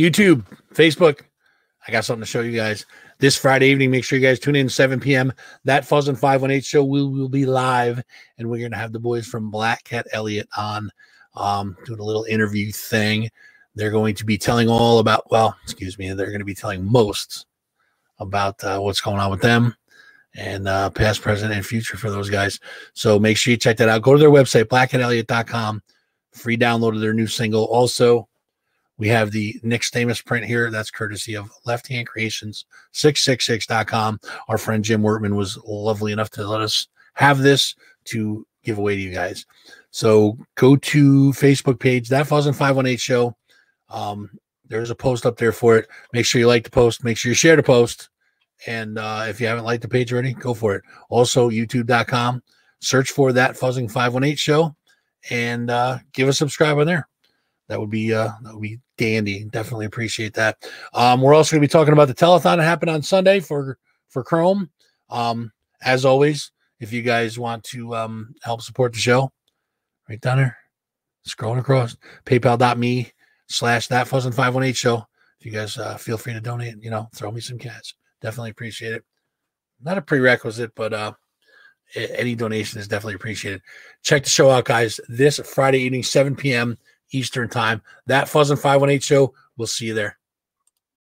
YouTube, Facebook. I got something to show you guys this Friday evening. Make sure you guys tune in 7 p.m. That Fuzzin' 518 show will, will be live, and we're going to have the boys from Blackcat Elliot on um, doing a little interview thing. They're going to be telling all about, well, excuse me, they're going to be telling most about uh, what's going on with them and uh, past, present, and future for those guys. So make sure you check that out. Go to their website, blackcatelliott.com. Free download of their new single. Also, we have the Nick Stamas print here. That's courtesy of Left Hand Creations 666.com. Our friend Jim Wortman was lovely enough to let us have this to give away to you guys. So go to Facebook page, That Fuzzin' 518 Show. Um, there's a post up there for it. Make sure you like the post. Make sure you share the post. And uh, if you haven't liked the page already, go for it. Also, youtube.com. Search for that Fuzzing 518 show and uh, give a subscribe on there. That would be uh, that would be dandy. Definitely appreciate that. Um, we're also going to be talking about the telethon that happened on Sunday for for Chrome. Um, as always, if you guys want to um, help support the show, right down there, scrolling across, paypal.me slash that fuzzing 518 show. If you guys uh, feel free to donate, you know, throw me some cash. Definitely appreciate it. Not a prerequisite, but uh, any donation is definitely appreciated. Check the show out, guys. This Friday evening, 7 p.m. Eastern time. That Fuzzin' 518 show. We'll see you there.